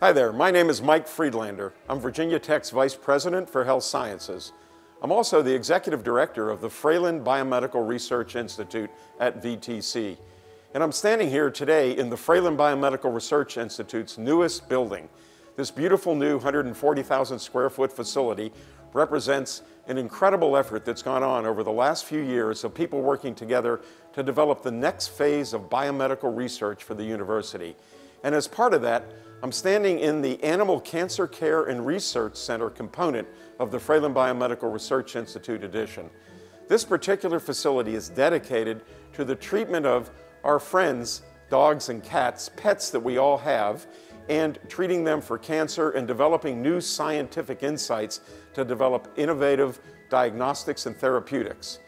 Hi there, my name is Mike Friedlander. I'm Virginia Tech's Vice President for Health Sciences. I'm also the Executive Director of the Fralin Biomedical Research Institute at VTC. And I'm standing here today in the Fralin Biomedical Research Institute's newest building. This beautiful new 140,000 square foot facility represents an incredible effort that's gone on over the last few years of people working together to develop the next phase of biomedical research for the university. And as part of that, I'm standing in the Animal Cancer Care and Research Center component of the Fralin Biomedical Research Institute edition. This particular facility is dedicated to the treatment of our friends, dogs and cats, pets that we all have, and treating them for cancer and developing new scientific insights to develop innovative diagnostics and therapeutics.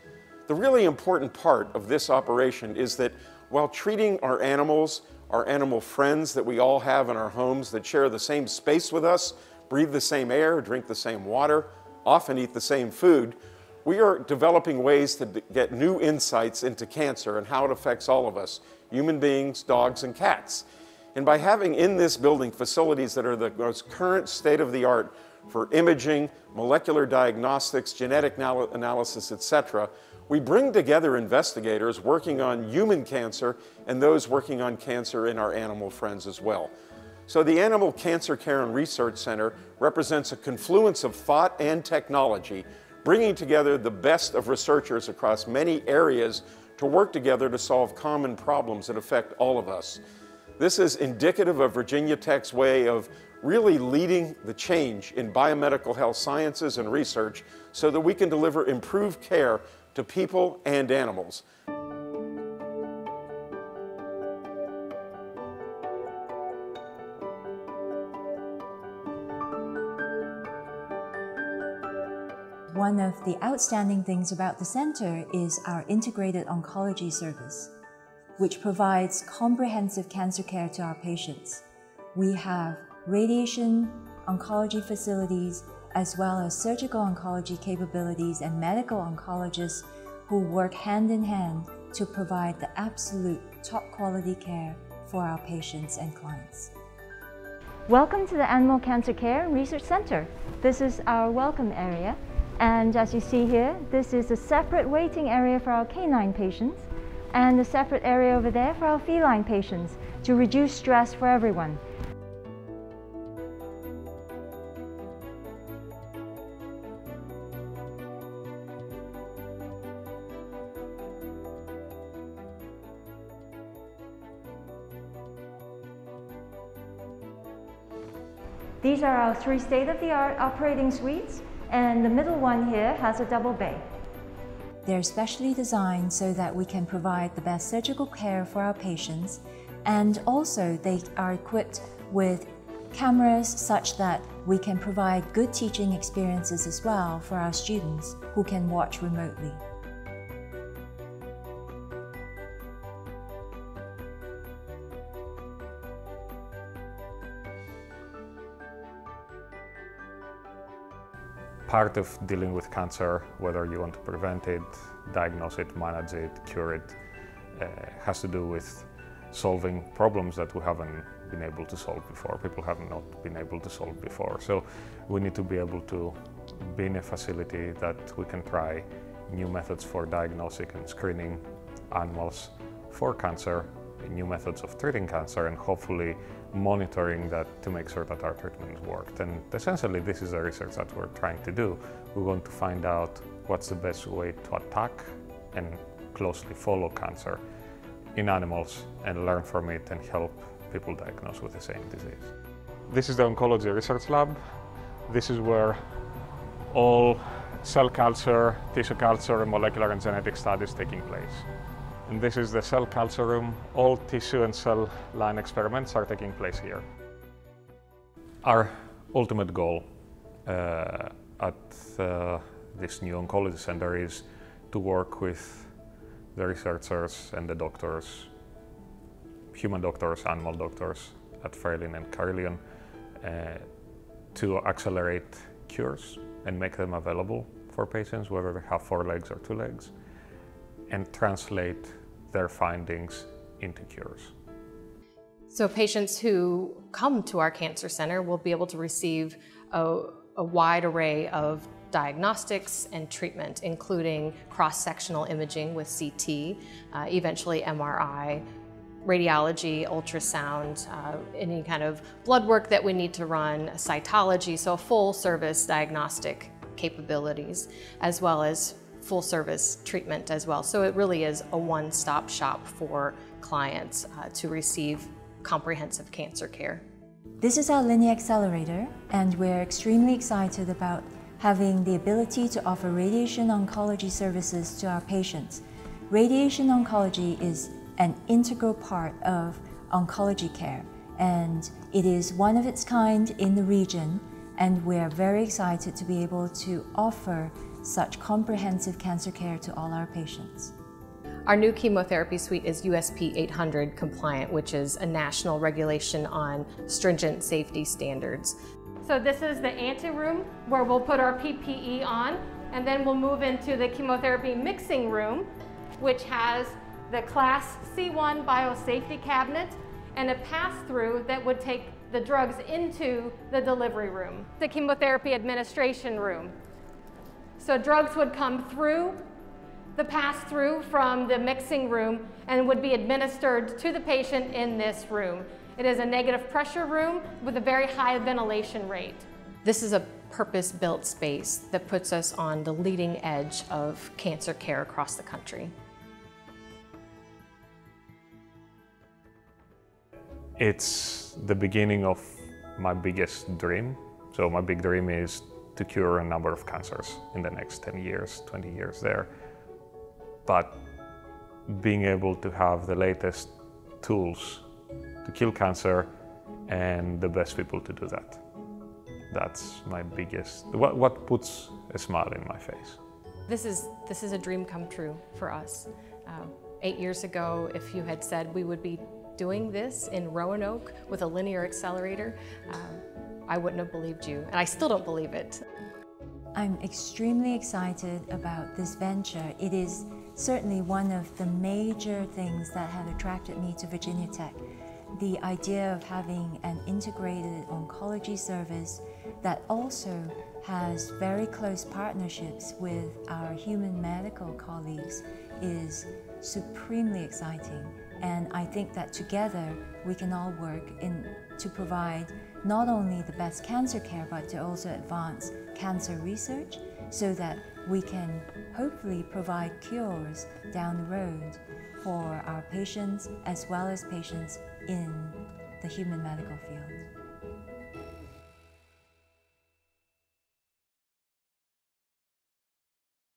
The really important part of this operation is that while treating our animals, our animal friends that we all have in our homes that share the same space with us, breathe the same air, drink the same water, often eat the same food, we are developing ways to get new insights into cancer and how it affects all of us, human beings, dogs, and cats. And by having in this building facilities that are the most current state of the art for imaging, molecular diagnostics, genetic analysis, etc., we bring together investigators working on human cancer and those working on cancer in our animal friends as well. So the Animal Cancer Care and Research Center represents a confluence of thought and technology, bringing together the best of researchers across many areas to work together to solve common problems that affect all of us. This is indicative of Virginia Tech's way of really leading the change in biomedical health sciences and research so that we can deliver improved care to people and animals. One of the outstanding things about the center is our integrated oncology service which provides comprehensive cancer care to our patients. We have radiation oncology facilities as well as surgical oncology capabilities and medical oncologists who work hand in hand to provide the absolute top quality care for our patients and clients. Welcome to the Animal Cancer Care Research Center. This is our welcome area and as you see here, this is a separate waiting area for our canine patients and a separate area over there for our feline patients to reduce stress for everyone. These are our three state-of-the-art operating suites and the middle one here has a double bay. They're specially designed so that we can provide the best surgical care for our patients and also they are equipped with cameras such that we can provide good teaching experiences as well for our students who can watch remotely. Part of dealing with cancer, whether you want to prevent it, diagnose it, manage it, cure it, uh, has to do with solving problems that we haven't been able to solve before, people have not been able to solve before. So we need to be able to be in a facility that we can try new methods for diagnosing and screening animals for cancer, new methods of treating cancer, and hopefully monitoring that to make sure that our treatment worked. And essentially, this is the research that we're trying to do. We want to find out what's the best way to attack and closely follow cancer in animals and learn from it and help people diagnosed with the same disease. This is the Oncology Research Lab. This is where all cell culture, tissue culture, and molecular and genetic studies taking place. And this is the cell culture room. All tissue and cell line experiments are taking place here. Our ultimate goal uh, at uh, this new oncology center is to work with the researchers and the doctors, human doctors, animal doctors at Fralin and Carilion uh, to accelerate cures and make them available for patients, whether they have four legs or two legs, and translate their findings into cures. So patients who come to our cancer center will be able to receive a, a wide array of diagnostics and treatment, including cross-sectional imaging with CT, uh, eventually MRI, radiology, ultrasound, uh, any kind of blood work that we need to run, cytology, so full service diagnostic capabilities, as well as full service treatment as well. So it really is a one-stop shop for clients uh, to receive comprehensive cancer care. This is our Linear Accelerator, and we're extremely excited about having the ability to offer radiation oncology services to our patients. Radiation oncology is an integral part of oncology care, and it is one of its kind in the region, and we're very excited to be able to offer such comprehensive cancer care to all our patients. Our new chemotherapy suite is USP 800 compliant, which is a national regulation on stringent safety standards. So this is the anteroom where we'll put our PPE on and then we'll move into the chemotherapy mixing room, which has the class C1 biosafety cabinet and a pass-through that would take the drugs into the delivery room, the chemotherapy administration room. So drugs would come through the pass-through from the mixing room and would be administered to the patient in this room. It is a negative pressure room with a very high ventilation rate. This is a purpose-built space that puts us on the leading edge of cancer care across the country. It's the beginning of my biggest dream. So my big dream is to cure a number of cancers in the next 10 years, 20 years there. But being able to have the latest tools to kill cancer and the best people to do that. That's my biggest, what, what puts a smile in my face. This is, this is a dream come true for us. Uh, eight years ago, if you had said we would be doing this in Roanoke with a linear accelerator, uh, I wouldn't have believed you, and I still don't believe it. I'm extremely excited about this venture. It is certainly one of the major things that have attracted me to Virginia Tech the idea of having an integrated oncology service that also has very close partnerships with our human medical colleagues is supremely exciting. And I think that together we can all work in, to provide not only the best cancer care, but to also advance cancer research so that we can hopefully provide cures down the road for our patients as well as patients in the human medical field.